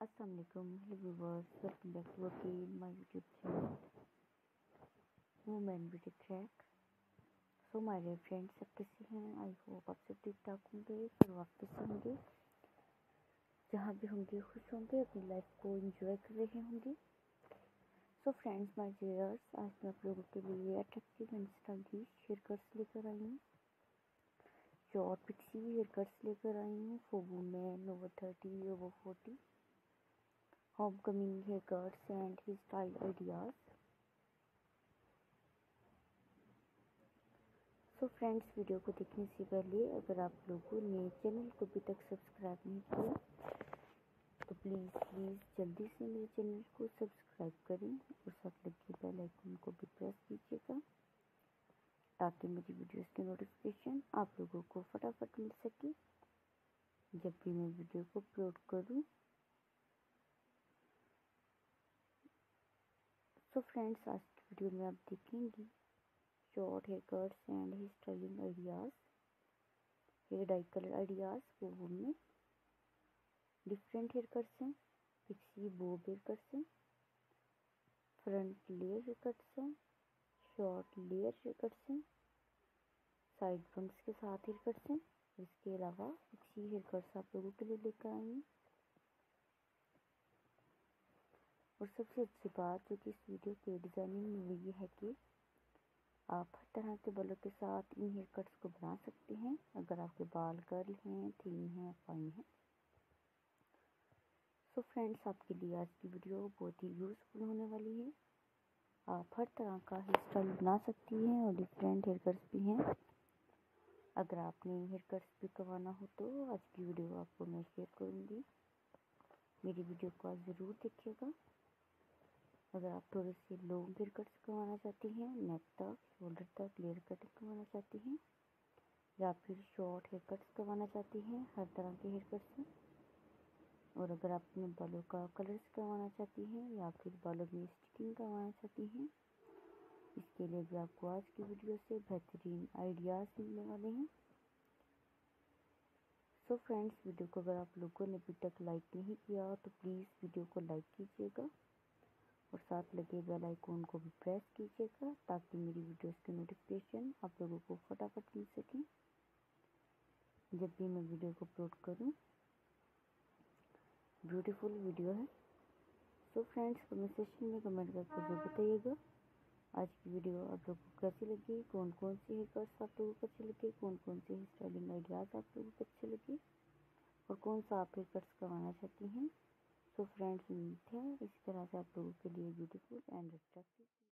अस्सलाम वालेकुम hello viewers welcome back to again my YouTube channel women beauty track so my dear friends सब कैसे हैं? I hope आप सब ठीक ठाक होंगे फिर वापस होंगे जहाँ भी होंगे, खुश होंगे, अपनी लाइफ को एंजॉय कर रहे होंगे। सो फ्रेंड्स माय डियर्स आज मैं आप लोगों के लिए attractive and stylish hair cuts लेकर आई हूँ। शॉर्ट पिक्सी हेयर कट्स लेकर आई हूँ for women over thirty over forty homecoming haircuts and his style ideas. So friends video को देखने से पहले अगर आप लोगों ने चैनल को अभी तक सब्सक्राइब नहीं किया तो प्लीज़ प्लीज़ जल्दी से मेरे चैनल को सब्सक्राइब करें और साथ लगे बेल आइकन को भी प्रेस कीजिएगा, ताकि मेरी वीडियोस की नोटिफिकेशन आप लोगों को फटाफट मिल सके जब भी मैं वीडियो को अपलोड करूँ सो फ्रेंड्स आज की वीडियो में आप देखेंगे short hair cuts and hair styling ideas hair dye colour ideas वो में डिफरेंट हेयर कट्स हैं पिक्सी बोब हेयर कट्स हैं फ्रंट लेयर हेयर कट्स हैं शॉर्ट लेयर हेयर कट्स हैं साइड बंक्स के साथ हेयर कट्स हैं, इसके अलावा पिक्सी हेयर कट्स आप लोगों के लिए लेकर आई हैं और सबसे अच्छी बात जो कि इस वीडियो के डिज़ाइनिंग में ये है कि आप हर तरह के बालों के साथ इन हेयर कट्स को बना सकते हैं। अगर आपके बाल कर्ल हैं, थीन हैं, फाइन हैं। सो फ्रेंड्स आपके लिए आज की वीडियो बहुत ही यूज़फुल होने वाली है। आप हर तरह का हेयर स्टाइल बना सकती हैं और डिफरेंट हेयर कट्स भी हैं। अगर आपने हेयर कट्स भी करवाना हो तो आज की वीडियो आपको मैं शेयर करूँगी। मेरी वीडियो को आज ज़रूर देखिएगा। अगर आप थोड़े से लॉन्ग हेयर कट्स करवाना चाहती हैं नेक तक शोल्डर तक लेयर कटिंग करवाना चाहती हैं, या फिर शॉर्ट हेयर कट्स करवाना चाहती हैं, हर तरह के हेयर कट्स और अगर आप अपने बालों का कलर्स करवाना चाहती हैं, या फिर बालों में स्टिकिंग करवाना चाहती हैं, इसके लिए भी आपको आज की वीडियो से बेहतरीन आइडियाज़ मिलने वाले हैं। सो फ्रेंड्स वीडियो को अगर आप लोगों ने अभी तक लाइक नहीं किया तो प्लीज़ वीडियो को लाइक कीजिएगा। और साथ लगे बेल आइकॉन को भी प्रेस कीजिएगा ताकि मेरी वीडियोस की नोटिफिकेशन आप लोगों को फटाफट मिल सके। जब भी मैं वीडियो को अपलोड करूँ, ब्यूटीफुल वीडियो है। सो फ्रेंड्स कमेंट सेक्शन में कमेंट करके ज़रूर बताइएगा, आज की वीडियो आप लोगों को कैसी लगी कौन कौन से हेयर कट्स आप लोगों को अच्छे लगे कौन कौन से हेयर स्टाइलिंग आइडियाज़ आप लोगों को अच्छे लगे, और कौन सा आप हेयर कट्स करवाना चाहती हैं। सो फ्रेंड्स उम्मीद है। इस तरह से आप लोगों के लिए ब्यूटीफुल एंड अट्रैक्टिव